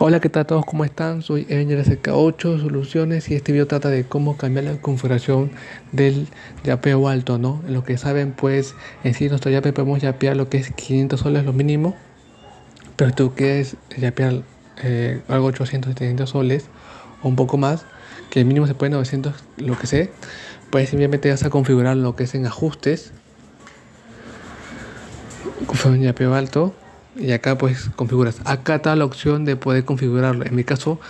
Hola, ¿qué tal todos? ¿Cómo están? Soy Avenger SK8 Soluciones y este video trata de cómo cambiar la configuración del yapeo alto, ¿no? Lo que saben, pues en sí nuestro yape podemos yapear lo que es 500 soles lo mínimo, pero si tú quieres yapear eh, algo 800, 700 soles o un poco más, que el mínimo se puede 900, lo que sé, pues simplemente vas a configurar lo que es en ajustes, configuración yapeo alto y acá pues configuras. Acá está la opción de poder configurarlo. En mi caso,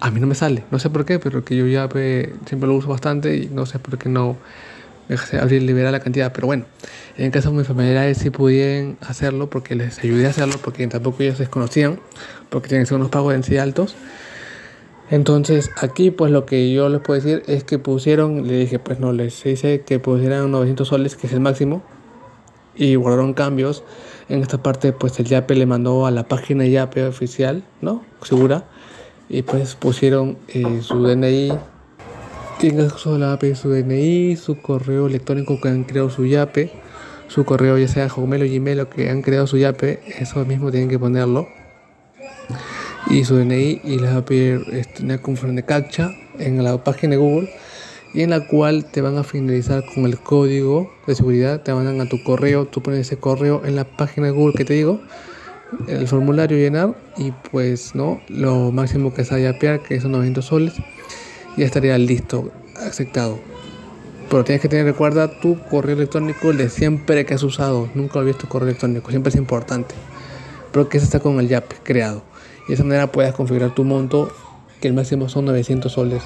a mí no me sale. No sé por qué, pero que yo ya siempre lo uso bastante y no sé por qué no me deja abrir liberar la cantidad. Pero bueno, en caso de mis familiares sí pudieran hacerlo porque les ayudé a hacerlo porque tampoco ellos desconocían porque tienen que ser unos pagos de sí altos. Entonces aquí pues lo que yo les puedo decir es que pusieron, le dije pues no, les dice que pusieran 900 soles que es el máximo y guardaron cambios. En esta parte, pues el YAPE le mandó a la página YAPE oficial, ¿no? Segura. Y pues pusieron eh, su DNI. Y en caso la API, su DNI, su correo electrónico que han creado su YAPE, su correo ya sea Gmail o Gmail que han creado su YAPE, eso mismo tienen que ponerlo. Y su DNI y les va a pedir este, una confirmación de captcha en la página de Google y en la cual te van a finalizar con el código de seguridad, te mandan a tu correo, tú pones ese correo en la página Google que te digo, el formulario llenar y pues no, lo máximo que sea yapear, que son 900 soles, ya estaría listo, aceptado. Pero tienes que tener, recuerda tu correo electrónico de siempre que has usado, nunca olvides tu correo electrónico, siempre es importante. Pero que ese está con el YAP creado. Y de esa manera puedes configurar tu monto, que el máximo son 900 soles.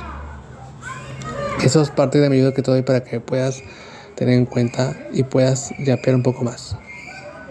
Eso es parte de mi ayuda que te doy para que puedas tener en cuenta y puedas yapear un poco más.